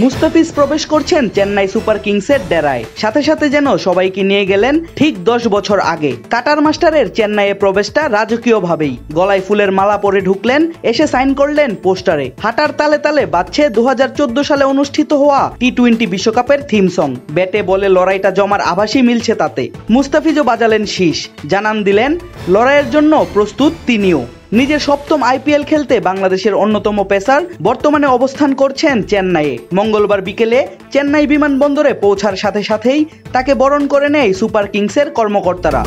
মুস্তাফিজ প্রবেশ করছেন চেন্নাই সুপার কিংসের ডেরায়। সাথে সাথে যেন সবাইকে নিয়ে গেলেন ঠিক দশ বছর আগে। কাটার মাস্টারের চেন্নাইয়ে প্রবেশটা রাজকীয়ভাবেই। গলায় ফুলের মালা পরে ঢুকলেন, এসে সাইন করলেন পোস্টারে। হাঁটার তালে তালে বাজছে দু হাজার চোদ্দ সালে অনুষ্ঠিত হওয়া টি টোয়েন্টি বিশ্বকাপের থিম সং। ব্যাটে বলে লড়াইটা জমার আভাসই মিলছে তাতে। মুস্তাফিজও বাজালেন শীষ। জানান দিলেন, লড়াইয়ের জন্য প্রস্তুত তিনিও। নিজের সপ্তম আইপিএল খেলতে বাংলাদেশের অন্যতম পেসার বর্তমানে অবস্থান করছেন চেন্নাইয়ে। মঙ্গলবার বিকেলে চেন্নাই বিমানবন্দরে পৌঁছার সাথে সাথেই তাকে বরণ করে নেয় সুপার কিংসের কর্মকর্তারা।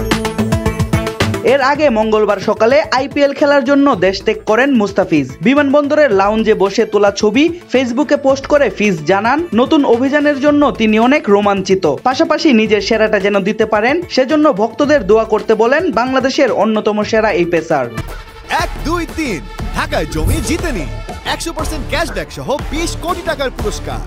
এর আগে মঙ্গলবার সকালে আইপিএল খেলার জন্য দেশ ত্যাগ করেন মুস্তাফিজ। বিমানবন্দরের লাউঞ্জে বসে তোলা ছবি ফেসবুকে পোস্ট করে ফিজ জানান, নতুন অভিযানের জন্য তিনি অনেক রোমাঞ্চিত। পাশাপাশি নিজের সেরাটা যেন দিতে পারেন, সেজন্য ভক্তদের দোয়া করতে বলেন বাংলাদেশের অন্যতম সেরা এই পেসার। এক, দুই, তিন। ঢাকায় জমি জিতে নি। একশো পার্সেন্ট ক্যাশব্যাক সহ বিশ কোটি টাকার পুরস্কার।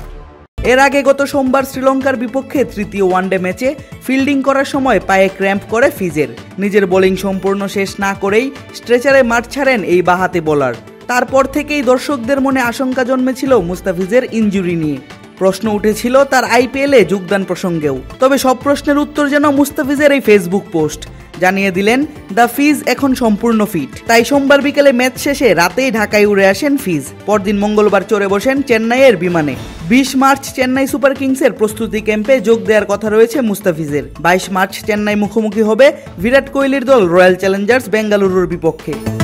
এর আগে গত সোমবার শ্রীলঙ্কার বিপক্ষে তৃতীয় ওয়ানডে ম্যাচে ফিল্ডিং করার সময় পায়ে ক্র্যাম্প করে ফিজের। নিজের বোলিং সম্পূর্ণ শেষ না করেই স্ট্রেচারে মাঠ ছাড়েন এই বাহাতে বোলার। তারপর থেকেই দর্শকদের মনে আশঙ্কা জন্মেছিল মুস্তাফিজের ইঞ্জুরি নিয়ে। প্রশ্ন উঠেছিল, তার আইপিএলে যোগদান প্রসঙ্গেও। তবে সব প্রশ্নের উত্তর যেন মুস্তাফিজের এই ফেসবুক পোস্ট। জানিয়ে দিলেন, দ্য ফিজ এখন সম্পূর্ণ ফিট। তাই সোমবার বিকেলে ম্যাচ শেষে রাতেই ঢাকায় উড়ে আসেন ফিজ। পরদিন মঙ্গলবার চড়ে বসেন চেন্নাইয়ের বিমানে। বিশ মার্চ চেন্নাই সুপার কিংসের প্রস্তুতি ক্যাম্পে যোগ দেওয়ার কথা রয়েছে মুস্তাফিজের। বাইশ মার্চ চেন্নাই মুখোমুখি হবে বিরাট কোহলির দল রয়্যাল চ্যালেঞ্জার্স বেঙ্গালুরুর বিপক্ষে।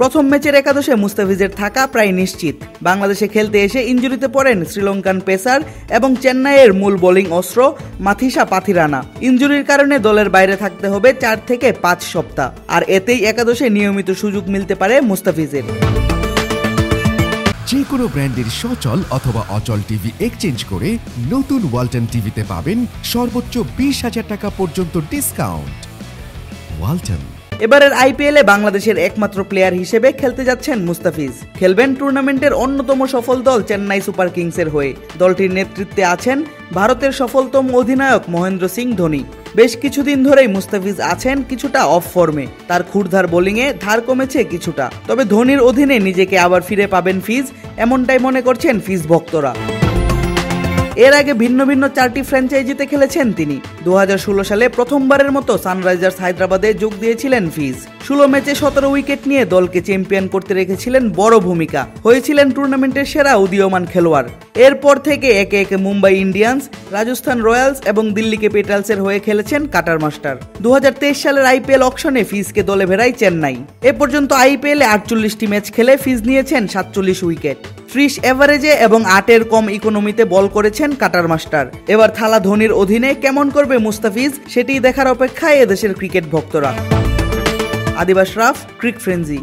প্রথম ম্যাচের একাদশে মুস্তাফিজের থাকা প্রায় নিশ্চিত। বাংলাদেশে খেলতে এসে ইঞ্জুরিতে পড়েন শ্রীলঙ্কান পেসার এবং চেন্নাইয়ের মূল বোলিং অস্ত্র মাথিসা পাথিরানা। ইঞ্জুরির কারণে দলের বাইরে থাকতে হবে চার থেকে পাঁচ সপ্তাহ। আর এতেই একাদশে নিয়মিত সুযোগ মিলতে পারে মুস্তাফিজের। যে কোনো ব্র্যান্ডের সচল অথবা অচল টিভি এক্সচেঞ্জ করে নতুন ওয়ালটন টিভিতে পাবেন সর্বোচ্চ বিশ হাজার টাকা পর্যন্ত ডিসকাউন্ট। ওয়ালটন। এবারের আইপিএলে বাংলাদেশের একমাত্র প্লেয়ার হিসেবে খেলতে যাচ্ছেন মুস্তাফিজ। খেলবেন টুর্নামেন্টের অন্যতম সফল দল চেন্নাই সুপার কিংসের হয়ে। দলটির নেতৃত্বে আছেন ভারতের সফলতম অধিনায়ক মহেন্দ্র সিং ধোনি। বেশ কিছুদিন ধরেই মুস্তাফিজ আছেন কিছুটা অফ ফর্মে তার ক্ষুরধার বোলিংয়ে ধার কমেছে কিছুটা। তবে ধোনির অধীনে নিজেকে আবার ফিরে পাবেন ফিজ, এমনটাই মনে করছেন ফিজ ভক্তরা। এর আগে ভিন্ন ভিন্ন চারটি ফ্র্যাঞ্চাইজিতে খেলেছেন তিনি। দু হাজার ষোলো সালে প্রথমবারের মতো সানরাইজার্স হায়দ্রাবাদে যোগ দিয়েছিলেন ফিজ। ষোলো ম্যাচে সতেরো উইকেট নিয়ে দলকে চ্যাম্পিয়ন করতে রেখেছিলেন বড় ভূমিকা। হয়েছিলেন টুর্নামেন্টের সেরা উদীয়মান খেলোয়াড়। এরপর থেকে একে একে মুম্বাই ইন্ডিয়ান্স, রাজস্থান রয়্যালস এবং দিল্লি ক্যাপিটালসের হয়ে খেলেছেন কাটার মাস্টার। দু হাজার তেইশ সালের আইপিএল অকশনে ফিজকে দলে ভেড়ায় চেন্নাই। এ পর্যন্ত আইপিএলে আটচল্লিশটি ম্যাচ খেলে ফিজ নিয়েছেন সাতচল্লিশ উইকেট। ত্রিশ এভারেজে এবং আটের কম ইকোনমিতে বল করেছেন কাটার মাস্টার। এবার থালা ধোনির অধীনে কেমন করবে মুস্তাফিজ সেটি দেখার অপেক্ষায় এদেশের ক্রিকেট ভক্তরা। আদিবাস রাফ, ক্রিক ফ্রেন্জি